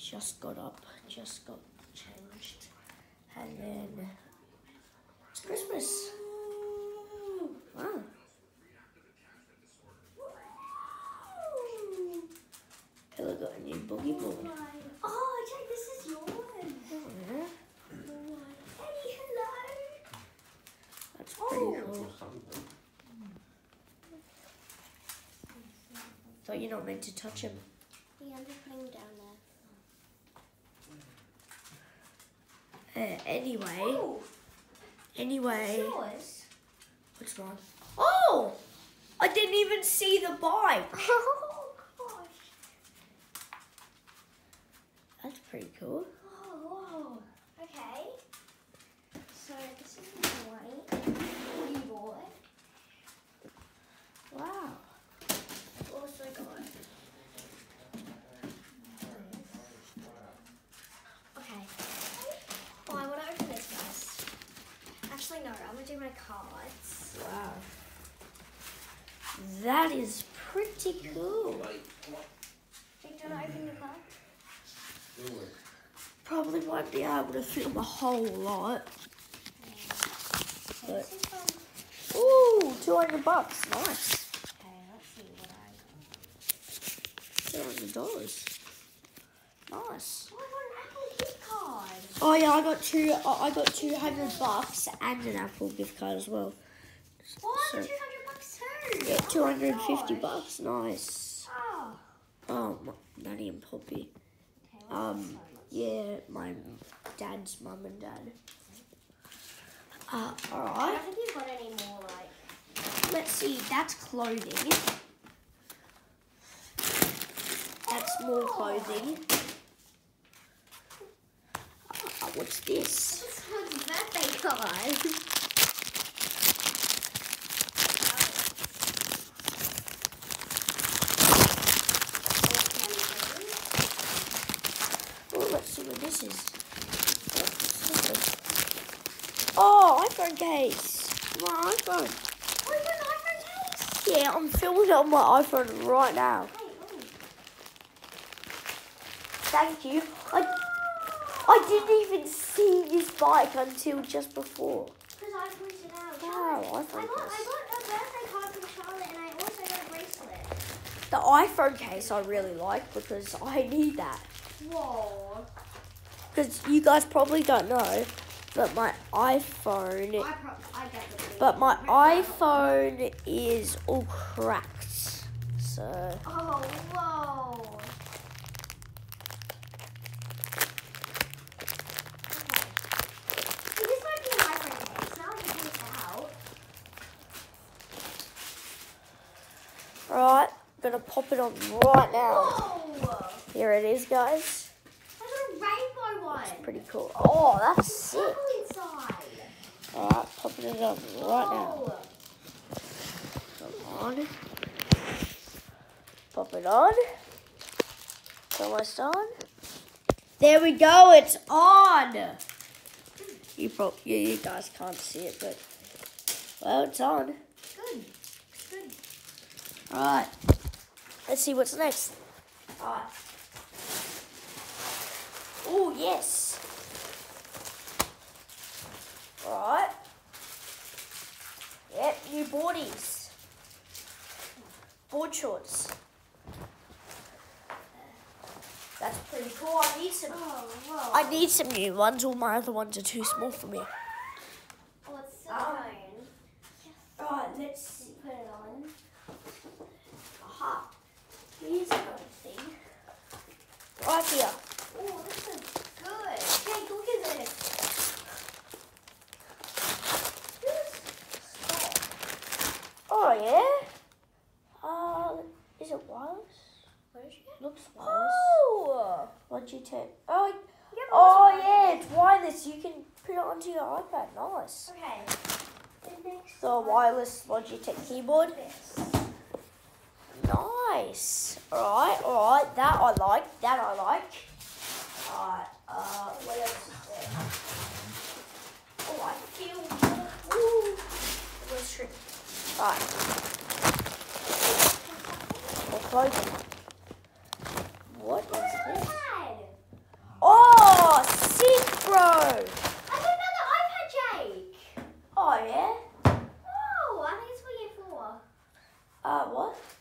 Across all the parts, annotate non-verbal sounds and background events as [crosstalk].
just got up, just got changed, and then it's Christmas. Wow. Ella got a new boogie board. Oh, oh, Jack, this is yours. Yeah, Hey, hello. that's pretty Oh. cool. Thought you're not meant to touch him. Yeah, I'm just putting it down there. Uh, anyway, Oh, anyway, yours. what's wrong? Oh, I didn't even see the bike. [laughs] Oh, gosh. That's pretty cool. Oh, whoa. Okay. So this is the white boogie board. Wow. I've also got. Okay. Oh, I want to open this first. Actually, no. I'm gonna do my cards. Wow. That is pretty cool. Jake, do you want to open your card? Probably won't be able to film a whole lot. Okay, this is from. Ooh, 200 bucks. Nice. Okay, let's see what I got. $200. Nice. Oh, I got an Apple gift card. Oh yeah, I got two. I I got 200 bucks and an Apple gift card as well. What? So- 200 bucks too. Yeah, Oh 250 bucks. Nice. Oh. Oh, Nanny and Poppy. Okay, Um, yeah, my dad's mum and dad. Uh, all right. I don't think you've got any more like. Let's see, that's clothing. That's more clothing. What's this? This one's birthday card. Oh, let's see what this is. Oh, iPhone case. My iPhone. Oh, iPhone case. Yeah, I'm filming it on my iPhone right now. Thank you. I, I didn't even see this bike until just before. Because I pointed it out. Wow, iPhone I got, I got a birthday card from Charlotte and I also got a bracelet. The iPhone case I really like because I need that. Whoa. Because you guys probably don't know, but my iPhone, I, pro- I but my ripped that off. iPhone is all cracked. So Oh, whoa. Okay. See, this might be an iPhone case. Now I can take it out. Right, gonna pop it on right now. Whoa. Here it is, guys. I got a rainbow one. Pretty cool. Oh, that's sick. Alright, popping it on right now. Come on. Pop it on. It's almost on. There we go, it's on! You pro- you, you guys can't see it, but well, it's on. Alright. Let's see what's next. Alright. Oh, yes. Alright. Yep, new boardies. Board shorts. That's pretty cool. I need some. Oh. I need some new ones. All my other ones are too small for me. Oh, it's so um, Oh. fine. Alright, let's see. Put it on. Aha. Here's another thing. Right here. Oh, this is good. Look at this. Oh yeah. Uh, is it wireless? What did you? Looks wireless. Oh! Logitech. Oh, Yeah, oh yeah, it's wireless. You can put it onto your iPad. Nice. Okay. The wireless Logitech keyboard. This. Nice. Alright, alright. That I like. That I like. Alright, uh, what else is there? Oh, I feel. Ooh. Alright. More clothing. What is this?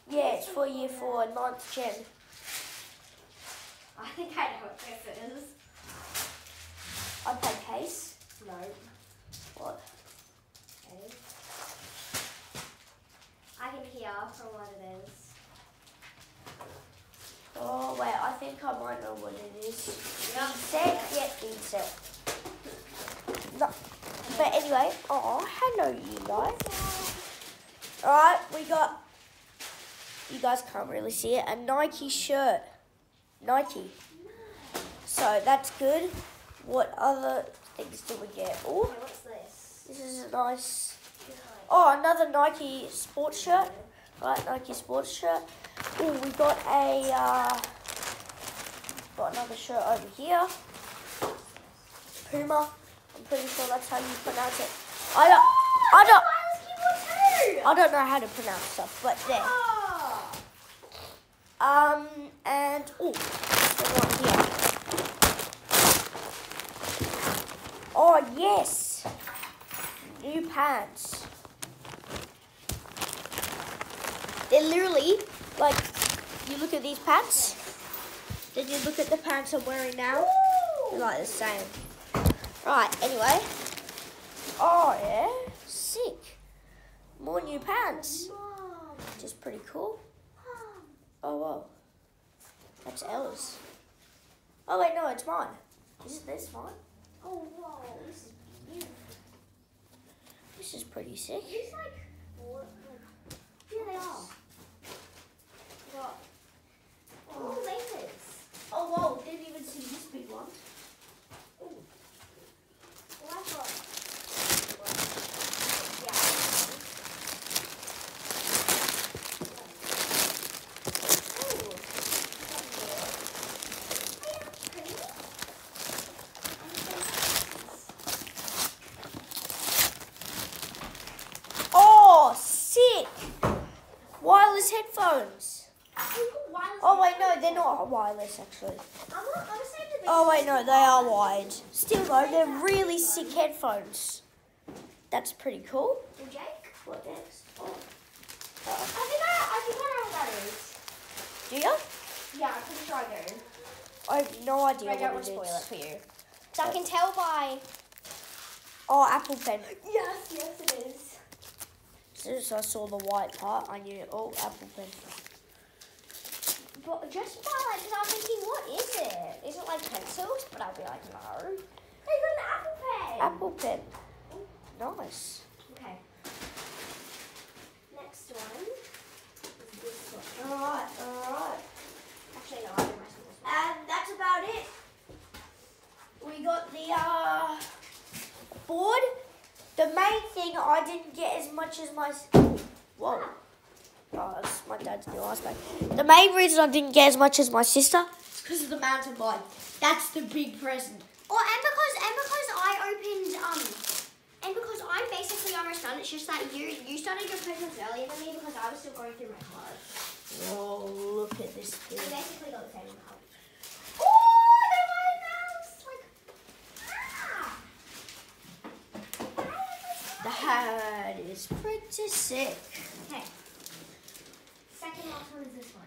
Dad! Jen. I think I know what this is. iPad case. No. What? Okay. I can hear from what it is. Oh wait, I think I might know what it is. Yep. Set, yeah, set. No. But anyway, oh, hello you guys. Alright, we got, you guys can't really see it, a Nike shirt. Nike. So that's good. What other things do we get? Oh, what's this? this is a nice, oh, another Nike sports shirt. Right, Nike sports shirt. Oh, we got a, uh, got another shirt over here. Puma. I'm pretty sure that's how you pronounce it. I don't, I don't, I don't know how to pronounce stuff, but there. Um, and oh, one here. Oh yes, new pants. They're literally like you look at these pants, then you look at the pants I'm wearing now. They're like the same. Right. Anyway. Oh yeah, sick. More new pants, which is pretty cool. Oh wow. That's Ella's. Oh wait, no, it's mine. Isn't this mine? Oh, whoa. This is beautiful. This is pretty sick. These like, what, like, they are. What? Oh, lasers. Oh whoa, didn't even see this big one. Well, I've got. Oh, sick! Wireless headphones. Oh wait, no, they're not wireless actually. Oh wait, no, they are wide. Still though, they're really sick headphones. That's pretty cool. Jake? What next? Oh. I think I, I think I know what that is. Do you? Yeah, I'm pretty sure I do. I have no idea I don't want what to spoil it for you. So I can tell by. Oh, Apple Pen. Yes, yes, it is. As soon as I saw the white part, I knew, it. oh, Apple Pen. But just by like, because I'm thinking, what is it? Is it like pencils? But I'll be like, no. They got an apple pen. Apple Pen. Nice. Okay. Next one is this one. Alright, alright. Actually, no, I did my this one. And that's about it. We got the uh, board. The main thing I didn't get as much as my. Whoa. Oh, that's my dad's new ice bag. The main reason I didn't get as much as my sister is because of the mountain bike. That's the big present. Oh, and because and because I opened um, and because I'm basically almost done. It's just that you you started your presents earlier than me because I was still going through my cards. Oh, look at this We basically got the same card. Oh, they want a mouse. Like, ah. The hat is pretty sick. Okay. Second last one is this one.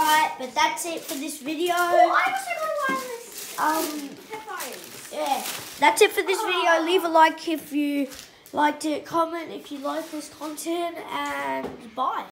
Alright, but that's it for this video. Oh, I also got wireless Um, headphones. yeah, that's it for this video. Leave a like if you liked it, comment if you like this content, and bye.